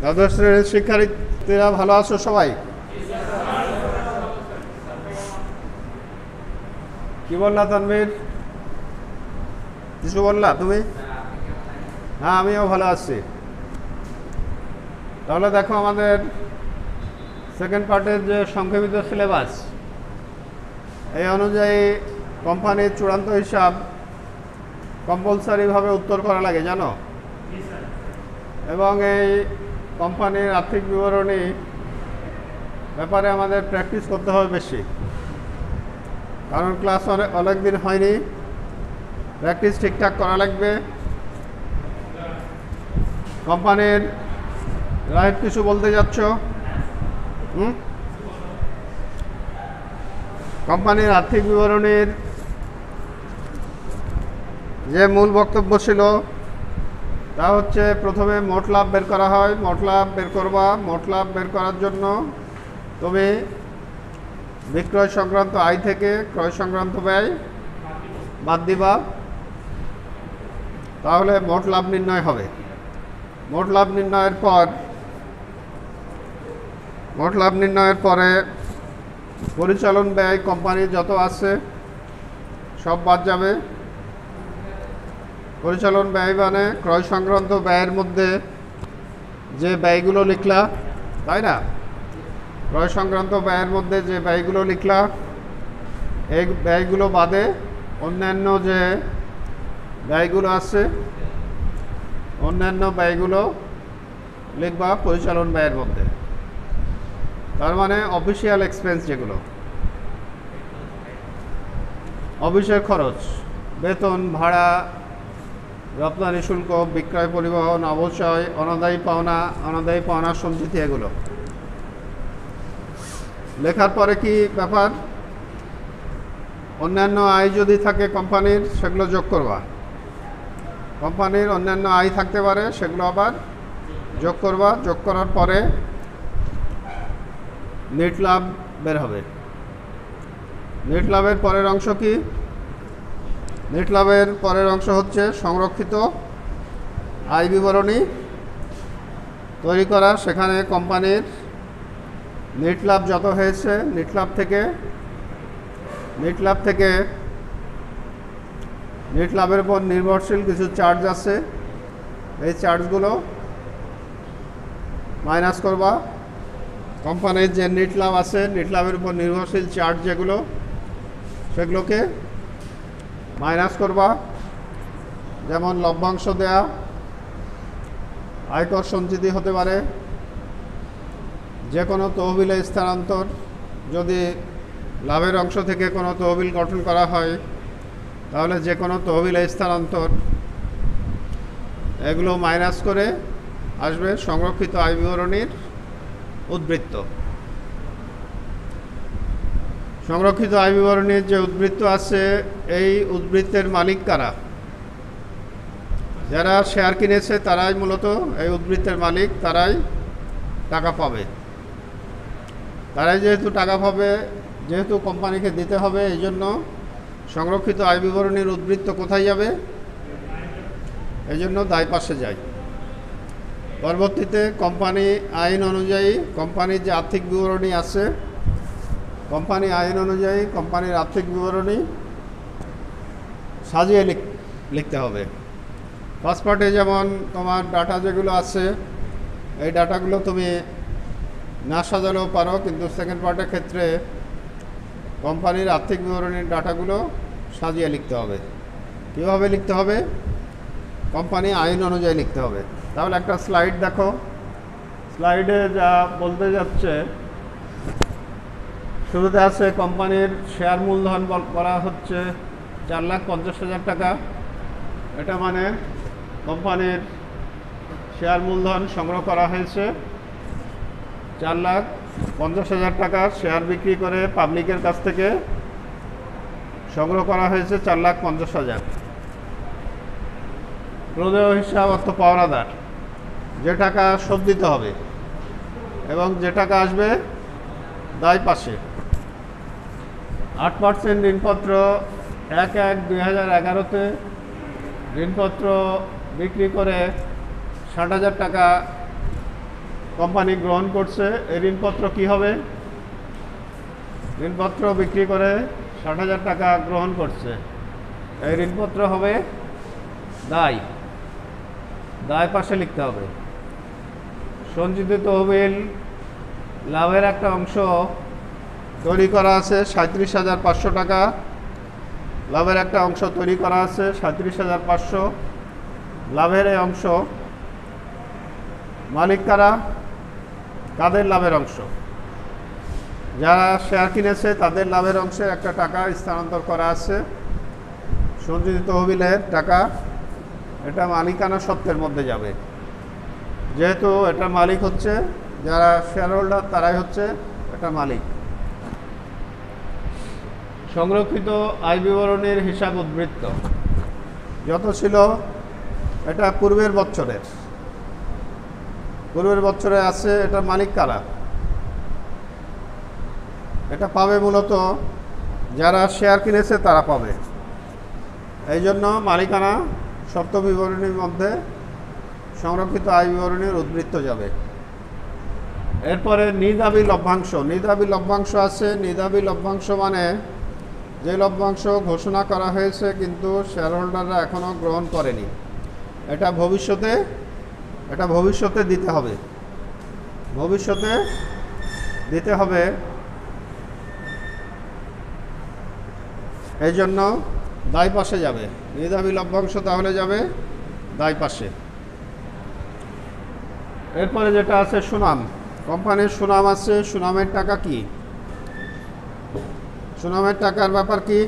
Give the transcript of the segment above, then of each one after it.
দ্বাদশ শ্রেণির শিক্ষার্থীরা ভালো আছো সবাই? কি বললা তানভীর? কিছু বললা তুমি? হ্যাঁ আমিও ভালো আছি। তাহলে দেখো আমাদের সেকেন্ড পার্টের যে সংক্ষেপিত সিলেবাস এই অনুযায়ী কোম্পানির চূড়ান্ত হিসাব কম্পালসারিভাবে উত্তর করা লাগে জানো? এবং এই কোম্পানির আর্থিক বিবরণী ব্যাপারে আমাদের প্র্যাকটিস করতে হবে বেশি। কারণ ক্লাস অনেক দিন হয়নি। প্র্যাকটিস ঠিকঠাক করা লাগবে। কোম্পানির রাইট কিছু বলতে যাচ্ছ? হুম? কোম্পানির আর্থিক বিবরণীর যে মূল বক্তব্য ছিল তা হচ্ছে প্রথমে মোট লাভ বের করা হয়। মোট লাভ বের করবা। মোট লাভ বের করার জন্য তুমি বিক্রয় সংক্রান্ত আয় থেকে ক্রয় সংক্রান্ত ব্যয় বাদ দিবা। তাহলে মোট লাভ নির্ণয় হবে। মোট লাভ নির্ণয়ের পর মোট লাভ নির্ণয়ের পরে পরিচালন ব্যয় কোম্পানির যত আছে সব বাদ যাবে। পরিচালন ব্যয় মানে ক্রয় সংক্রান্ত ব্যয়ের মধ্যে যে ব্যয়গুলো লিখলা, তাই না? ক্রয় সংক্রান্ত ব্যয়ের মধ্যে যে ব্যয়গুলো লিখলা, এই ব্যয়গুলো বাদে অন্যান্য যে ব্যয়গুলো আছে, অন্যান্য ব্যয়গুলো লিখবা পরিচালন ব্যয়ের মধ্যে। তার মানে অফিসিয়াল এক্সপেন্স যেগুলো। অফিসের খরচ, বেতন, ভাড়া রপ্তানি শুল্ক, বিক্রয় পরিবহন অবশ্যই অনাদায়ী পাওনা অনাদায়ী পাওনা সঞ্চিতি এগুলো। লেখার পরে কি ব্যাপার? অন্যান্য আয় যদি থাকে কোম্পানির, সেগুলো যোগ করবা। কোম্পানির অন্যান্য আয় থাকতে পারে, সেগুলো আবার যোগ করবা। যোগ করার পরে নেট লাভ বের হবে। নেট লাভের পরের অংশ কি? নেট লাভের পরের অংশ হচ্ছে সংরক্ষিত আয় বিবরণী তৈরি করা। সেখানে কোম্পানির নেট লাভ যত হয়েছে, নেট থেকে, নেট লাভ থেকে নেট লাভের উপর নির্ভরশীল কিছু চার্জ আছে। এই চার্জগুলো মাইনাস করবা। কোম্পানির যে নেট লাভ আছে, নেট লাভের উপর নির্ভরশীল চার্জ যেগুলো, সেগুলোকে মাইনাস করবা। যেমন লভ্যাংশ দেয়া, আয়কর সঞ্চিতি হতে পারে। যে কোনো তহবিলে স্থানান্তর, যদি লাভের অংশ থেকে কোনো তহবিল গঠন করা হয়, তাহলে যে কোনো তহবিলে স্থানান্তর, এগুলো মাইনাস করে আসবে সংরক্ষিত আয় বিবরণীর উদ্বৃত্ত। সংরক্ষিত আয় বিবরণীর যে উদ্বৃত্ত আছে, এই উদ্বৃত্তের মালিক কারা? যারা শেয়ার কিনেছে, তারাই মূলত এই উদ্বৃত্তের মালিক, তারাই টাকা পাবে। তারাই যেহেতু টাকা পাবে, যেহেতু কোম্পানিকে দিতে হবে, এই জন্য সংরক্ষিত আয় বিবরণীর উদ্বৃত্ত কোথায় যাবে? এই জন্য দায় পাশে যায়। পরবর্তীতে কোম্পানি আইন অনুযায়ী কোম্পানির যে আর্থিক বিবরণী আছে কোম্পানি আইন অনুযায়ী, কোম্পানির আর্থিক বিবরণী সাজিয়ে লিখতে হবে। ফার্স্ট পার্টে যেমন তোমার ডাটা যেগুলো আছে, এই ডাটাগুলো তুমি না সাজালেও পারো, কিন্তু সেকেন্ড পার্টের ক্ষেত্রে কোম্পানির আর্থিক বিবরণীর ডাটাগুলো সাজিয়ে লিখতে হবে। কীভাবে লিখতে হবে? কোম্পানি আইন অনুযায়ী লিখতে হবে। তাহলে একটা স্লাইড দেখো। স্লাইডে যা বলতে যাচ্ছে শুরুতে আছে কোম্পানির শেয়ার মূলধন করা হচ্ছে চার লাখ পঞ্চাশ হাজার টাকা। এটা মানে কোম্পানির শেয়ার মূলধন সংগ্রহ করা হয়েছে। চার লাখ পঞ্চাশ হাজার টাকা শেয়ার বিক্রি করে পাবলিকের কাছ থেকে সংগ্রহ করা হয়েছে চার লাখ পঞ্চাশ হাজার। প্রদেয় হিসাব অর্থ পাওনাদার। যে টাকা শোধ দিতে হবে এবং যে টাকা আসবে দায় পাশে। আট পার্সেন্ট ঋণপত্র, এক এক দুই হাজার এগারোতে ঋণপত্র বিক্রি করে ষাট হাজার টাকা কোম্পানি গ্রহণ করছে। এই ঋণপত্র কি হবে? ঋণপত্র বিক্রি করে ষাট হাজার টাকা গ্রহণ করছে। এই ঋণপত্র হবে দায়। দায় পাশে লিখতে হবে। সঞ্চিত তহবিল লাভের একটা অংশ তৈরি করা আছে সাঁত্রিশ হাজার পাঁচশো টাকা। লাভের একটা অংশ তৈরি করা আছে সাঁত্রিশ হাজার পাঁচশো। লাভের এই অংশ মালিক কারা? তাদের লাভের অংশ। যারা শেয়ার কিনেছে, তাদের লাভের অংশের একটা টাকা স্থানান্তর করা আছে। সঞ্চিত তহবিলের টাকা, এটা মালিকানা সত্ত্বের মধ্যে যাবে। যেহেতু এটা মালিক হচ্ছে, যারা শেয়ার হোল্ডার তারাই হচ্ছে, এটা মালিক। সংরক্ষিত আয় বিবরণীর হিসাব উদ্বৃত্ত। যত ছিল, এটা পূর্বের বছরের। পূর্বের বছরে আছে, এটা মালিক কারা? এটা পাবে মূলত যারা শেয়ার কিনেছে, তারা পাবে। এই জন্য মালিকানা সত্য বিবরণীর মধ্যে সংরক্ষিত আয় বিবরণীর উদ্বৃত্ত যাবে। এরপরে নিদাবি লভ্যাংশ। নিদাবি লভ্যাংশ আছে। নিদাবি লভ্যাংশ মানে যে লভ্যাংশ ঘোষণা করা হয়েছে, কিন্তু শেয়ার হোল্ডাররা এখনও গ্রহণ করেনি। এটা ভবিষ্যতে এটা ভবিষ্যতে দিতে হবে। ভবিষ্যতে দিতে হবে। এই জন্য দায় পাশে যাবে। নিদাবি লভ্যাংশ তাহলে যাবে দায় পাশে। এরপরে যেটা আছে সুনাম। কোম্পানির সুনাম আছে, সুনামের টাকা কি? সুনামের টাকার ব্যাপার কি?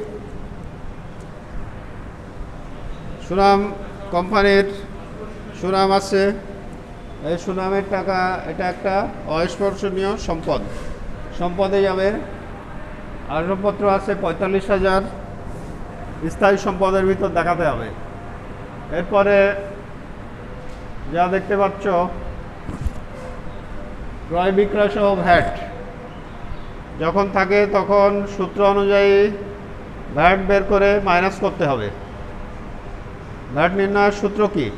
সুনাম কোম্পানির সুনাম আছে। এই সুনামের টাকা, এটা একটা অস্পর্শনীয় সম্পদ। সম্পদে যাবে আসবাবপত্র আছে পঁয়তাল্লিশ হাজার। স্থায়ী সম্পদের ভিতর দেখাতে হবে। এরপরে যা দেখতে পাচ্ছ, ক্রয় বিক্রয় সহ ভ্যাট। যখন থাকে তখন সূত্র অনুযায়ী ভ্যাট বের করে মাইনাস করতে হবে। ভ্যাট নির্ণয়ের সূত্র কি?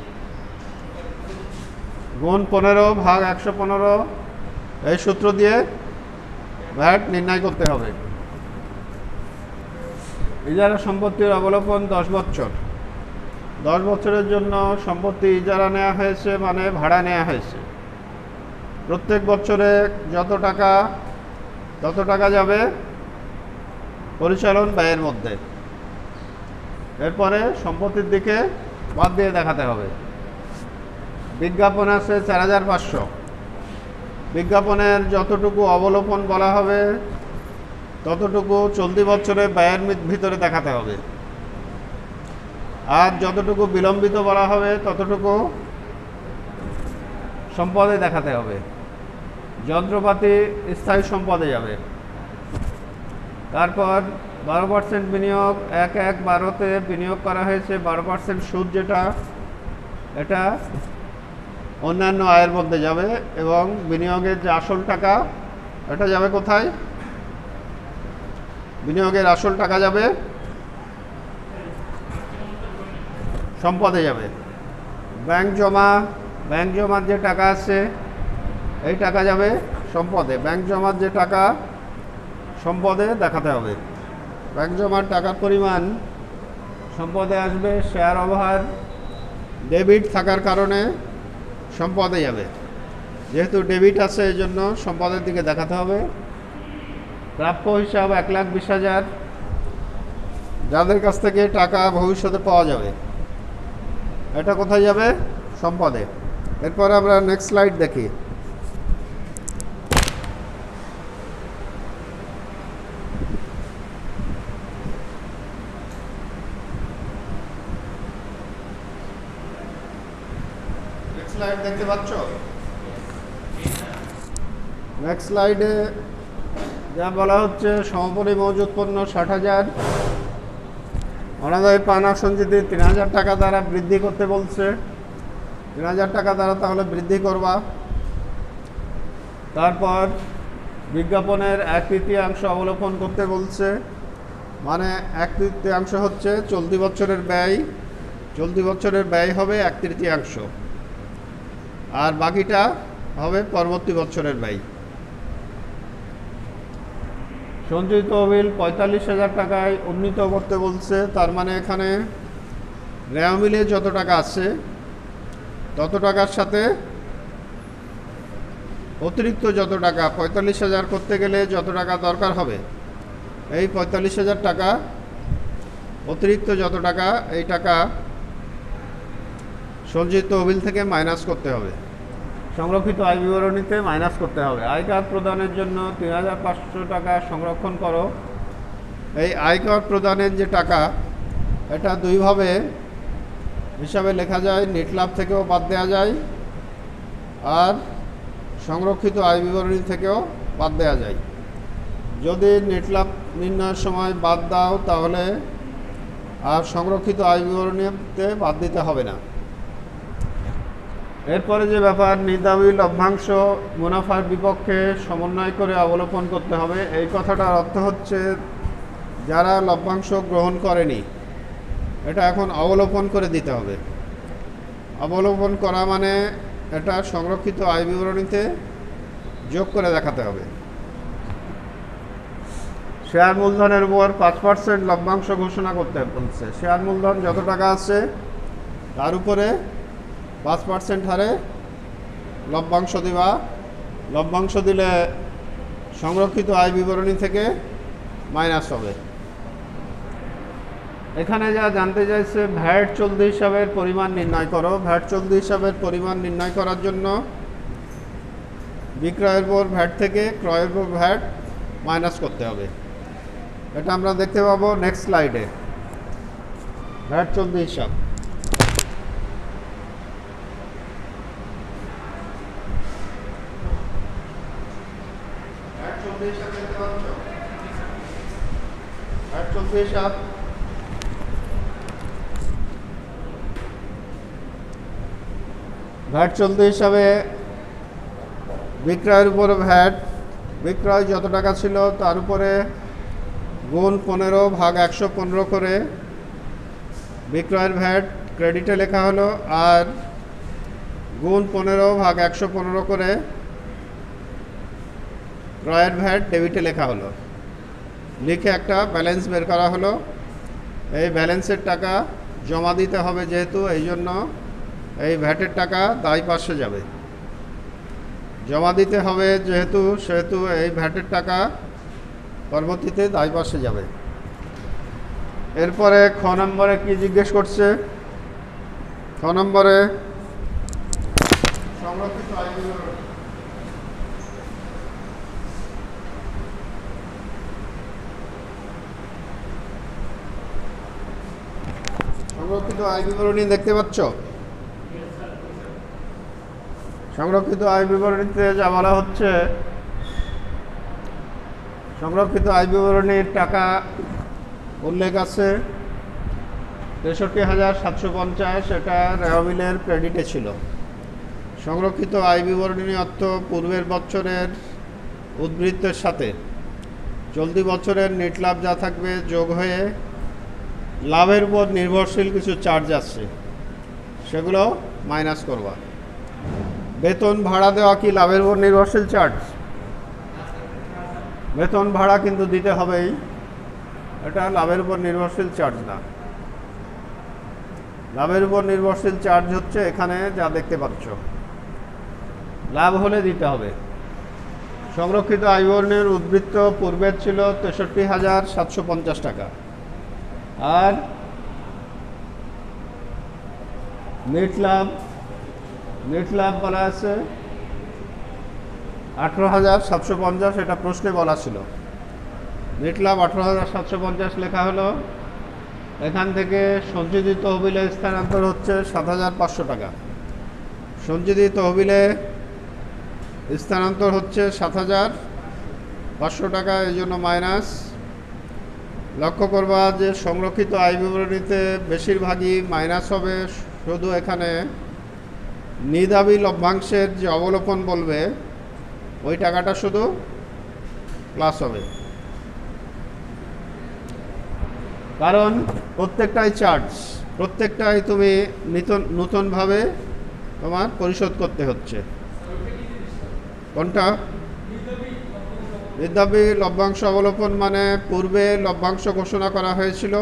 গুণ পনেরো ভাগ একশো পনেরো, এই সূত্র দিয়ে ভ্যাট নির্ণয় করতে হবে। ইজারা সম্পত্তির অবলোপন দশ বছর। দশ বছরের জন্য সম্পত্তি ইজারা নেওয়া হয়েছে মানে ভাড়া নেওয়া হয়েছে। প্রত্যেক বছরে যত টাকা তত টাকা যাবে? পরিচালন ব্যয়ের মধ্যে। এরপরে সম্পত্তির দিকে বাদ দিয়ে দেখাতে হবে। বিজ্ঞাপন আছে চার হাজার পাঁচশো। বিজ্ঞাপনের যতটুকু অবলোপন বলা হবে, ততটুকু চলতি বছরে ব্যয়ের ভিতরে দেখাতে হবে। আর যতটুকু বিলম্বিত বলা হবে, ততটুকু সম্পদে দেখাতে হবে। যন্ত্রপাতি স্থায়ী সম্পদে যাবে। তারপর বারো পার্সেন্ট বিনিয়োগ, এক এক বারোতে বিনিয়োগ করা হয়েছে, বারো পার্সেন্ট সুদ যেটা, এটা অন্যান্য আয়ের মধ্যে যাবে এবং বিনিয়োগের যে আসল টাকা, এটা যাবে কোথায়? বিনিয়োগের আসল টাকা যাবে, সম্পদে যাবে। ব্যাংক জমা, ব্যাংক জমার যে টাকা আছে এই টাকা যাবে সম্পদে। ব্যাংক জমার যে টাকা সম্পদে দেখাতে হবে। ব্যাংক জমার টাকার পরিমাণ সম্পদে আসবে শেয়ার অবহার ডেবিট থাকার কারণে সম্পদে যাবে। যেহেতু ডেবিট আছে, এই জন্য সম্পদের দিকে দেখাতে হবে। প্রাপ্য হিসাব এক লাখ বিশ হাজার। যাদের কাছ থেকে টাকা ভবিষ্যতে পাওয়া যাবে, এটা কোথায় যাবে? সম্পদে। এরপর আমরা নেক্সট স্লাইড দেখি নেক্সট স্লাইড দেখতে পাচ্ছ? নেক্সট স্লাইডে যা বলা হচ্ছে সমপরি মজুত পণ্য ষাট হাজার। অনাদায় পানা সঞ্চিতি তিন হাজার টাকা দ্বারা বৃদ্ধি করতে বলছে। তিন হাজার টাকা দ্বারা তাহলে বৃদ্ধি করবা। তারপর বিজ্ঞাপনের এক তৃতীয়াংশ অবলোপন করতে বলছে। মানে এক তৃতীয়াংশ হচ্ছে চলতি বছরের ব্যয়। চলতি বছরের ব্যয় হবে এক তৃতীয়াংশ। আর বাকিটা হবে পরবর্তী বছরের ব্যয়। সঞ্চিত তহবিল পঁয়তাল্লিশ হাজার টাকায় উন্নীত করতে বলছে, তার মানে এখানে রেওয়া যত টাকা আছে, তত টাকার সাথে অতিরিক্ত যত টাকা, পঁয়তাল্লিশ হাজার করতে গেলে যত টাকা দরকার হবে, এই পঁয়তাল্লিশ হাজার টাকা, অতিরিক্ত যত টাকা, এই টাকা সঞ্চিত তহবিল থেকে মাইনাস করতে হবে। সংরক্ষিত আয় বিবরণীতে মাইনাস করতে হবে। আয় কার্ড প্রদানের জন্য তিন হাজার পাঁচশো টাকা সংরক্ষণ করো। এই আয় কার্ড প্রদানের যে টাকা, এটা দুইভাবে হিসাবে লেখা যায় নেট লাভ থেকেও বাদ দেওয়া যায় আর সংরক্ষিত আয় বিবরণী থেকেও বাদ দেওয়া যায়। যদি নেট লাভ নির্ণয়ের সময় বাদ দাও, তাহলে আর সংরক্ষিত আয় বিবরণীতে বাদ দিতে হবে না। এরপরে যে ব্যাপার নির্দাবী লভ্যাংশ মুনাফার বিপক্ষে সমন্বয় করে অবলোপন করতে হবে। এই কথাটার অর্থ হচ্ছে, যারা লভ্যাংশ গ্রহণ করেনি, এটা এখন অবলোপন করে দিতে হবে। অবলোপন করা মানে এটা সংরক্ষিত আয় বিবরণীতে যোগ করে দেখাতে হবে। শেয়ার মূলধনের উপর পাঁচ পার্সেন্ট লভ্যাংশ ঘোষণা করতে বলছে। শেয়ার মূলধন যত টাকা আছে, তার উপরে পাঁচ পার্সেন্ট হারে লভ্যাংশ দেওয়া লভ্যাংশ দিলে সংরক্ষিত আয় বিবরণী থেকে মাইনাস হবে। এখানে যা জানতে চাইছে, ভ্যাট চলতি হিসাবের পরিমাণ নির্ণয় করো। ভ্যাট চলতি হিসাবের পরিমাণ নির্ণয় করার জন্য বিক্রয়ের পর ভ্যাট থেকে ক্রয়ের পর ভ্যাট মাইনাস করতে হবে। এটা আমরা দেখতে পাবো নেক্সট স্লাইডে ভ্যাট চলতি হিসাব ভ্যাট চলতি হিসাব দেখতে পাচ্ছ চলতি হিসাব ভ্যাট চলতি হিসাবে বিক্রয়ের উপরে ভ্যাট। বিক্রয় যত টাকা ছিল তার উপরে গুণ পনেরো ভাগ একশো পনেরো করে বিক্রয়ের ভ্যাট ক্রেডিটে লেখা হলো, আর গুণ পনেরো ভাগ একশো পনেরো করে ক্রয়ের ভ্যাট ডেবিটে লেখা হলো। লিখে একটা ব্যালেন্স বের করা হলো। এই ব্যালেন্সের টাকা জমা দিতে হবে যেহেতু, এই জন্য এই ভ্যাটের টাকা দায় পাশে যাবে। জমা দিতে হবে যেহেতু, সেহেতু এই ভ্যাটের টাকা পরবর্তীতে দায় পাশে যাবে। এরপরে খ নম্বরে কি জিজ্ঞেস করছে? খ নম্বরে সংরক্ষিত আয় সংরক্ষিত আয় বিবরণী দেখতে পাচ্ছ? সংরক্ষিত আয় বিবরণীতে যা বলা হচ্ছে, সংরক্ষিত আয় বিবরণীর টাকা উল্লেখ আছে। তেষট্টি হাজার সাতশো পঞ্চাশ এটা রেওয়াবিলের ক্রেডিটে ছিল। সংরক্ষিত আয় বিবরণী অর্থ পূর্বের বছরের উদ্বৃত্তের সাথে। চলতি বছরের নেট লাভ যা থাকবে যোগ হয়ে লাভের উপর নির্ভরশীল কিছু চার্জ আসছে, সেগুলো মাইনাস করবা। বেতন ভাড়া দেওয়া কি লাভের উপর নির্ভরশীল চার্জ বেতন ভাড়া কিন্তু দিতে হবেই, এটা লাভের উপর নির্ভরশীল চার্জ না। লাভের উপর নির্ভরশীল চার্জ হচ্ছে এখানে যা দেখতে পাচ্ছ। লাভ হলে দিতে হবে। সংরক্ষিত আয়বর্ণের উদ্বৃত্ত পূর্বের ছিল তেষট্টি হাজার সাতশো পঞ্চাশ টাকা। আর নেট লাভ নেট লাভ বলা আছে। আঠেরো হাজার সাতশো পঞ্চাশ, এটা প্রশ্নে বলা ছিল। নেট লাভ আঠেরো হাজার সাতশো পঞ্চাশ লেখা হলো, এখান থেকে সঞ্চিত তহবিলে স্থানান্তর হচ্ছে সাত হাজার পাঁচশো টাকা। সঞ্চিত তহবিলে স্থানান্তর হচ্ছে সাত হাজার পাঁচশো টাকা, এই জন্য মাইনাস। লক্ষ্য করবা যে সংরক্ষিত আয় বিবরণীতে বেশিরভাগই মাইনাস হবে। শুধু এখানে নিদাবি লভ্যাংশের যে অবলোপন বলবে, ওই টাকাটা শুধু প্লাস হবে। কারণ প্রত্যেকটাই চার্জ প্রত্যেকটাই তুমি নূতন, নূতনভাবে তোমার পরিশোধ করতে হচ্ছে। কোনটা? বিদ্যাপী লভ্যাংশ অবলোপন মানে পূর্বে লভ্যাংশ ঘোষণা করা হয়েছিল।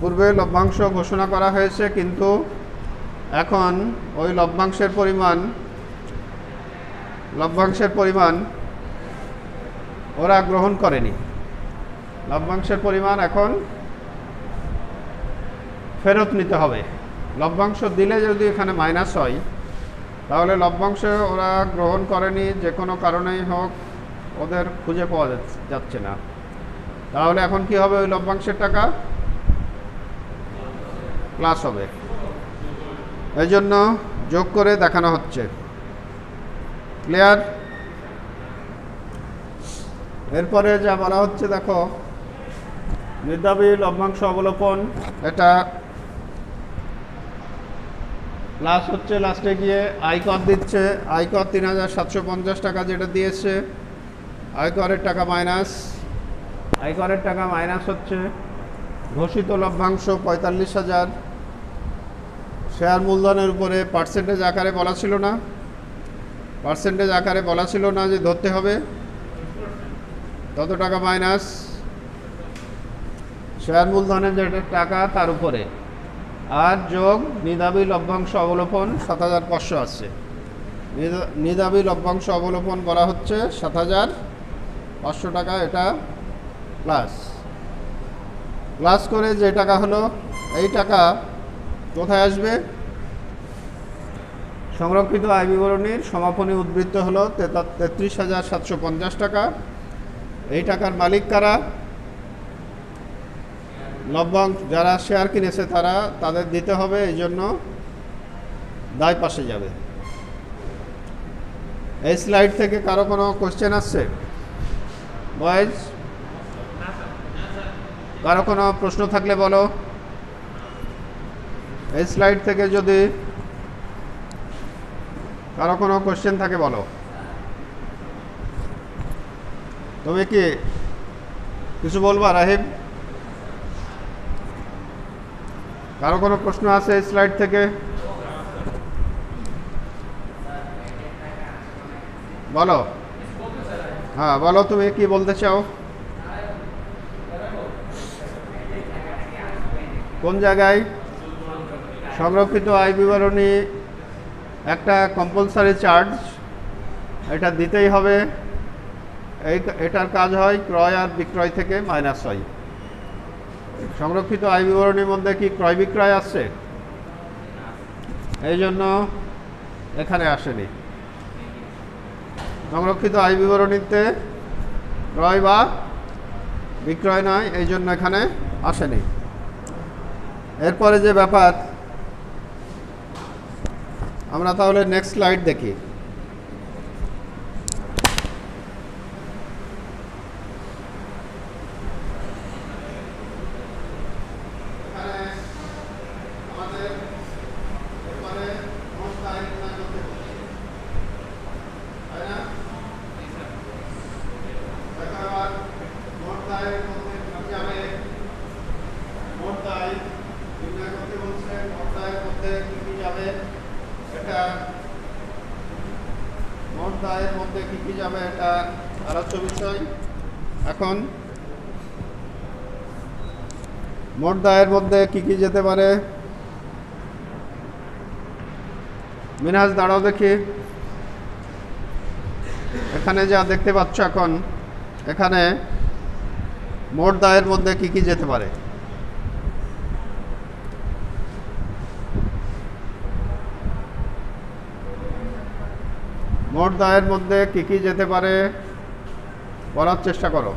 পূর্বে লভ্যাংশ ঘোষণা করা হয়েছে, কিন্তু এখন ওই লভ্যাংশের পরিমাণ লভ্যাংশের পরিমাণ ওরা গ্রহণ করেনি। লভ্যাংশের পরিমাণ এখন ফেরত নিতে হবে। লভ্যাংশ দিলে যদি এখানে মাইনাস হয়, তাহলে লভ্যাংশ ওরা গ্রহণ করেনি, যে কোনো কারণেই হোক ওদের খুঁজে পাওয়া যাচ্ছে- না। তাহলে এখন কি হবে ওই লভ্যাংশের টাকা? প্লাস হবে। এই জন্য যোগ করে দেখানো হচ্ছে। ক্লিয়ার এরপরে যা বলা হচ্ছে, দেখো মেধাবী লভ্যাংশ অবলোপন, এটা প্লাস হচ্ছে লাস্টে গিয়ে আয়কর দিচ্ছে। আয়কর তিন হাজার সাতশো পঞ্চাশ টাকা যেটা দিয়েছে আয়করের টাকা মাইনাস আয়করের টাকা মাইনাস হচ্ছে ঘোষিত লভ্যাংশ পঁয়তাল্লিশ হাজার। শেয়ার মূলধনের উপরে পার্সেন্টেজ আকারে বলা ছিল না। পার্সেন্টেজ আকারে বলা ছিল না যে ধরতে হবে। তত টাকা মাইনাস শেয়ার মূলধনের যেটা টাকা তার উপরে। আর যোগ নিদাবী লভ্যাংশ অবলোপন সাত হাজার পাঁচশো নিদা- নিদাবী লভ্যাংশ অবলোপন বলা হচ্ছে সাত হাজার পাঁচশো টাকা, এটা প্লাস প্লাস করে যে টাকা হলো, এই টাকা কোথায় আসবে? সংরক্ষিত আয় বিবরণীর সমাপনী উদ্বৃত্ত হলো তেত্রিশ হাজার সাতশো পঞ্চাশ টাকা। এই টাকার মালিক কারা? লভ্যাংশ যারা শেয়ার কিনেছে তারা, তাদের দিতে হবে, এই জন্য দায় পাশে যাবে। এই স্লাইড থেকে কারও কোনো কোশ্চেন আসছে? বয়েজ? কারও কোনো প্রশ্ন থাকলে বলো। এই স্লাইড থেকে যদি কারও কোনো কোশ্চেন থাকে বলো। তুমি কি কিছু বলবা, রাহিব? কারও কোনো প্রশ্ন আছে এই স্লাইড থেকে? বলো। হ্যাঁ বলো তুমি কি বলতে চাও? কোন জায়গায়? সংরক্ষিত আয় বিবরণী একটা কম্পালসারি চার্জ এটা দিতেই হবে। এই, এটার কাজ হয় ক্রয় আর বিক্রয় থেকে মাইনাস হয়। সংরক্ষিত আয় বিবরণীর মধ্যে কি ক্রয় বিক্রয় আসছে? এই জন্য এখানে আসেনি। সংরক্ষিত আয় বিবরণীতে ক্রয় বা বিক্রয় নয়, এই জন্য এখানে আসেনি। এরপরে যে ব্যাপার, আমরা তাহলে নেক্সট স্লাইড দেখি মোট দায়ের মধ্যে কি কি যাবে এটা আলোচ্য বিষয় এখন মোট দায়ের মধ্যে কি কি যেতে পারে? মিনহাজ, দাঁড়াও দেখি। এখানে যা দেখতে পাচ্ছ এখন, এখানে মোট দায়ের মধ্যে কি কি যেতে পারে? মোট দায়ের মধ্যে কি কি যেতে পারে? বলার চেষ্টা করো।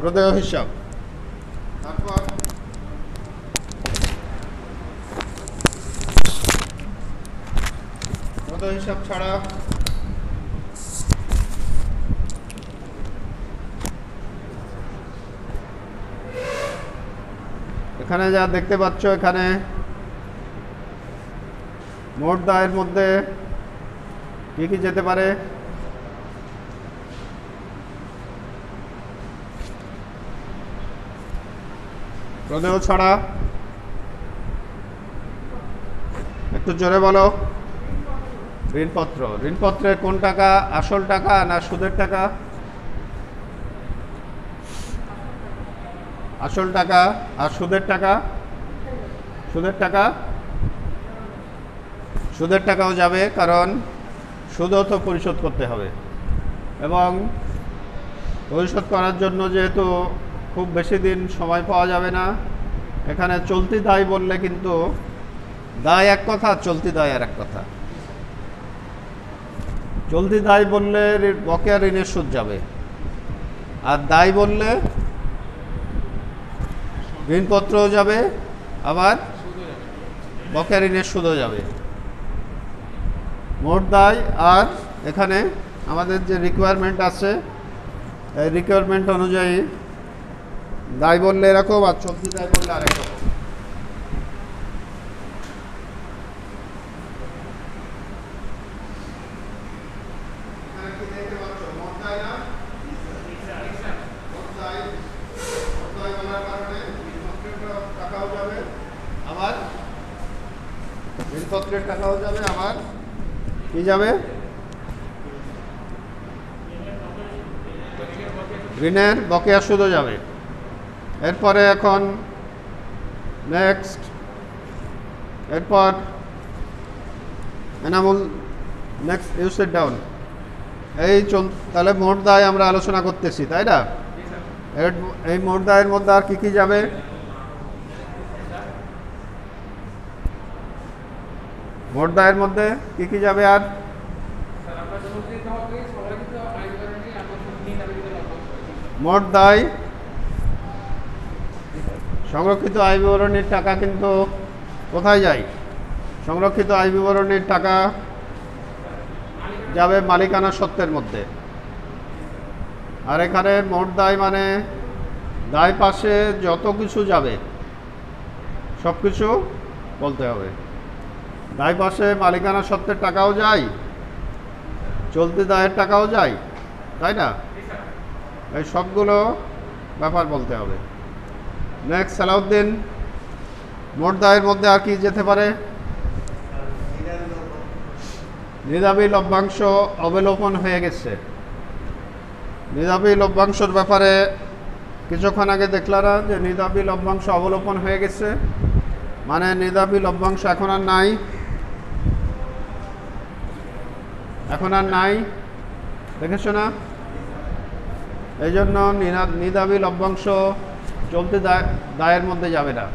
প্রদেয় হিসাব তারপর প্রদেয় হিসাব ছাড়া এখানে যা দেখতে পাচ্ছ এখানে, মোট দায়ের মধ্যে কি কি যেতে পারে? প্রদেহ ছাড়া। একটু জোরে বলো। ঋণপত্র, ঋণপত্রে কোন টাকা, আসল টাকা না সুদের টাকা? আসল টাকা আর সুদের টাকা? সুদের টাকা? সুদের টাকাও যাবে, কারণ সুদও তো পরিশোধ করতে হবে। এবং পরিশোধ করার জন্য যেহেতু খুব বেশি দিন সময় পাওয়া যাবে না। এখানে চলতি দায় বললে কিন্তু দায় এক কথা, চলতি দায় আর এক কথা। চলতি দায় বললে বকেয়া ঋণের সুদ যাবে। আর দায় বললে ঋণপত্রও যাবে, আবার বকেয়া ঋণের সুদও যাবে। মোট দায় আর এখানে আমাদের যে রিকোয়ারমেন্ট আছে, এই রিকোয়ারমেন্ট অনুযায়ী দায় বললে এরকম আর চলতি দায় বললে আরেক রকম। টাকাও যাবে, যাবে? ঋণের বকেয়া সুদও যাবে। এরপরে এখন নেক্সট এরপর Enamul next you set down এই তাহলে মোট দায় আমরা আলোচনা করতেছি, তাই না? এই মোট দায়ের মধ্যে আর কি কি যাবে? মোট দায়ের মধ্যে কি কি যাবে আর? মোট দায় সংরক্ষিত আয় বিবরণীর টাকা কিন্তু কোথায় যায়? সংরক্ষিত আয় বিবরণীর টাকা যাবে মালিকানা সত্ত্বের মধ্যে। আর এখানে মোট দায় মানে দায় পাশে যত কিছু যাবে সব কিছু বলতে হবে। দায় পাশে মালিকানা সত্ত্বের টাকাও যায়, চলতি দায়ের টাকাও যায়, তাই না? এই সবগুলো ব্যাপার বলতে হবে। নেক্সট সালাউদ্দিন মোট দায়ের মধ্যে আর কি যেতে পারে? নিদাবি লভ্যাংশ অবলোপন হয়ে গেছে। নিদাবি লভ্যাংশর ব্যাপারে কিছুক্ষণ আগে দেখলারা যে নিদাবি লভ্যাংশ অবলোপন হয়ে গেছে। মানে নিদাবি লভ্যাংশ এখন আর নাই। এখন আর নাই। দেখেছ না? এই জন্য নিদাবি লভ্যাংশ চলতি দায় দায়ের মধ্যে যাবে না।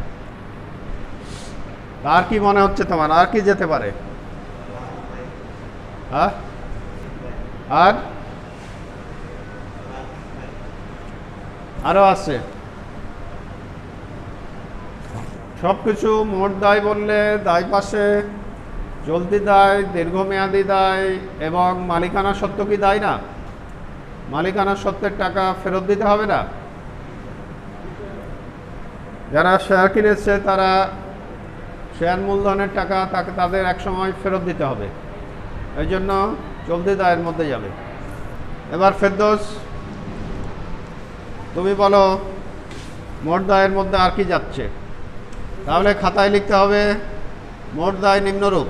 আর কি মনে হচ্ছে তোমার? আর কি যেতে পারে? হ্যাঁ? আর? আরও আছে। সব কিছু মোট দায় বললে দায় পাশে, চলতি দায়, দীর্ঘমেয়াদী দায়, এবং মালিকানা সত্ত্ব কি দায় না? মালিকানা সত্ত্বের টাকা ফেরত দিতে হবে না? যারা শেয়ার কিনেছে তারা শেয়ার মূলধনের টাকা তাকে তাদের একসময় ফেরত দিতে হবে। এই জন্য চলতি দায়ের মধ্যে যাবে। এবার ফেরদোস, তুমি বলো, মোট দায়ের মধ্যে আর কি যাচ্ছে? তাহলে খাতায় লিখতে হবে, মোট দায় নিম্নরূপ।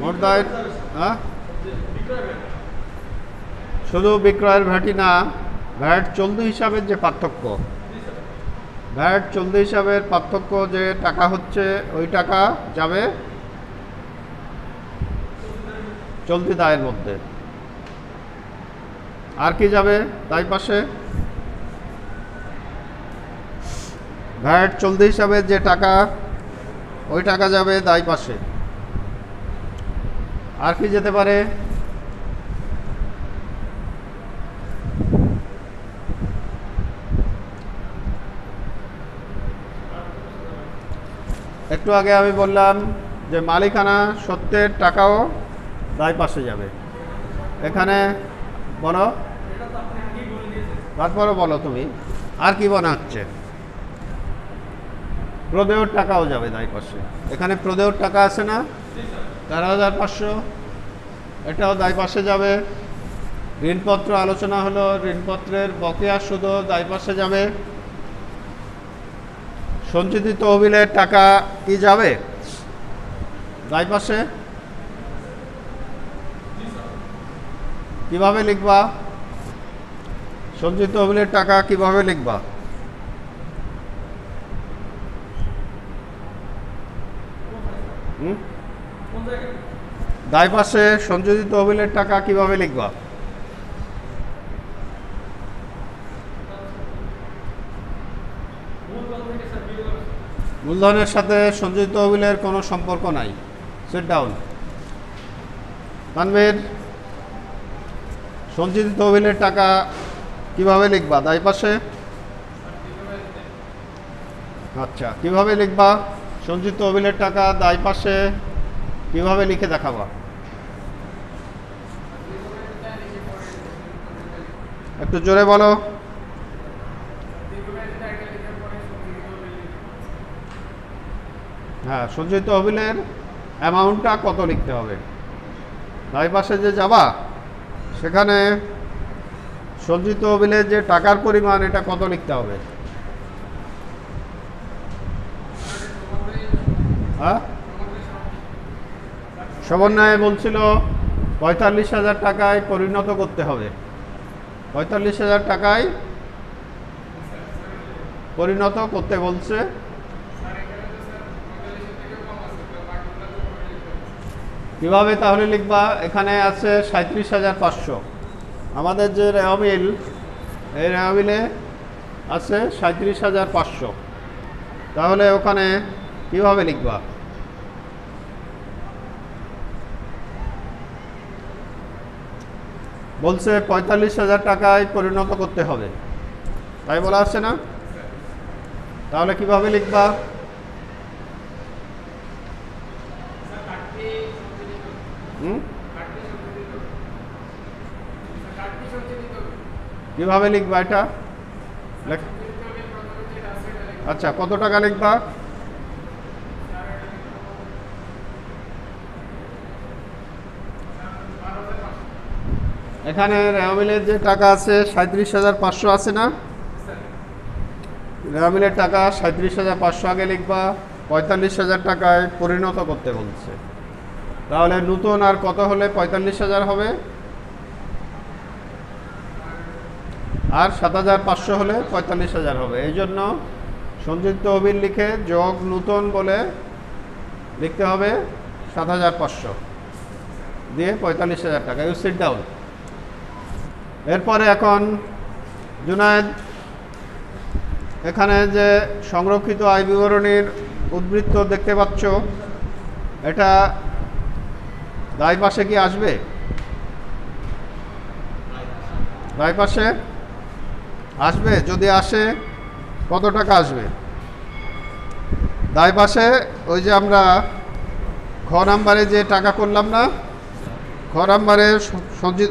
মোট দায় হ্যাঁ? শুধু বিক্রয়ের ভ্যাটই না, ভ্যাট চলতি হিসাবের যে পার্থক্য ভ্যাট চলতি হিসাবের পার্থক্য যে টাকা হচ্ছে, ওই টাকা যাবে চলতি দায়ের মধ্যে। আর কি যাবে তাই পাশে? ভ্যাট চলতি হিসাবে যে টাকা, ওই টাকা যাবে দায় পাশে। আর কি যেতে পারে? একটু আগে আমি বললাম যে মালিকানা সত্যের টাকাও দায় পাশে যাবে। এখানে বলো। তারপরে বলো তুমি। আর কি হচ্ছে প্রদেয়র টাকাও যাবে দায় পাশে। এখানে প্রদেয়র টাকা আছে না? তেরো হাজার পাঁচশো। এটাও দায় পাশে যাবে। ঋণপত্র আলোচনা হলো। ঋণপত্রের বকেয়া সুদও দায় পাশে যাবে। সঞ্চিত তহবিলের টাকা কি যাবে? দায় পাশে। কীভাবে লিখবা? সঞ্চিত তহবিলের টাকা কীভাবে লিখবা? দায় পাশে সঞ্চিত তহবিলের টাকা কীভাবে লিখবা? মূলধনের সাথে সঞ্চিত তহবিলের কোনো সম্পর্ক নাই। সেট ডাউন তানভীর সঞ্চিত তহবিলের টাকা কীভাবে লিখবা? দায় পাশে। আচ্ছা কীভাবে লিখবা? সঞ্চিত তহবিলের টাকা দায় পাশে। কীভাবে লিখে দেখাবা? একটু জোরে বলো। হ্যাঁ সঞ্চিত তহবিলের অ্যামাউন্টটা কত লিখতে হবে? দায় পাশে যে যাবা, সেখানে সঞ্চিত তহবিলের যে টাকার পরিমাণ, এটা কত লিখতে হবে? হ্যাঁ? সমন্বয়ে বলছিল, পঁয়তাল্লিশ হাজার টাকায় পরিণত করতে হবে। পঁয়তাল্লিশ হাজার টাকায় পরিণত করতে বলছে কীভাবে তাহলে লিখবা, এখানে আছে সাঁত্রিশ হাজার পাঁচশো। আমাদের যে রেওয়াবিল এই রেওয়াবিলে আছে সাঁত্রিশ হাজার পাঁচশো। তাহলে ওখানে কীভাবে লিখবা? বলছে পঁয়তাল্লিশ হাজার টাকায় পরিণত করতে হবে। তাই বলা আছে না? তাহলে কীভাবে লিখবা? কীভাবে লিখবা এটা? আচ্ছা কত টাকা লিখবা? এখানে রেওয়ামিলের যে টাকা আছে সাঁত্রিশ হাজার পাঁচশো আছে না? রেওয়ামিলের টাকা সাঁত্রিশ হাজার পাঁচশো আগে লিখবা, পঁয়তাল্লিশ হাজার টাকায় পরিণত করতে বলছে। তাহলে নতুন আর কত হলে পঁয়তাল্লিশ হাজার হবে? আর সাত হাজার পাঁচশো হলে পঁয়তাল্লিশ হাজার হবে। এই জন্য সঞ্চিত তহবিল লিখে যোগ নূতন বলে লিখতে হবে সাত হাজার পাঁচশো। দিয়ে পঁয়তাল্লিশ হাজার টাকা। ইউ সিট ডাউন এরপরে এখন জুনায়েদ, এখানে যে সংরক্ষিত আয় বিবরণীর উদ্বৃত্ত দেখতে পাচ্ছ, এটা দায় পাশে কি আসবে? দায় পাশে আসবে, যদি আসে, কত টাকা আসবে? দায় পাশে ওই যে আমরা খ নাম্বারে যে টাকা করলাম না খ নাম্বারে স- সঞ্চিত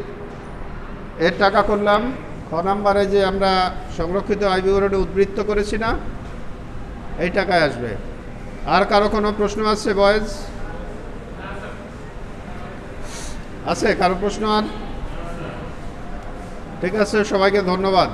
এর টাকা করলাম খ নাম্বারে যে আমরা সংরক্ষিত আয় বিবরণী উদ্বৃত্ত করেছি না, এই টাকায় আসবে। আর কারও কোনো প্রশ্ন আছে বয়েজ? আছে কারও প্রশ্ন আর? ঠিক আছে সবাইকে ধন্যবাদ।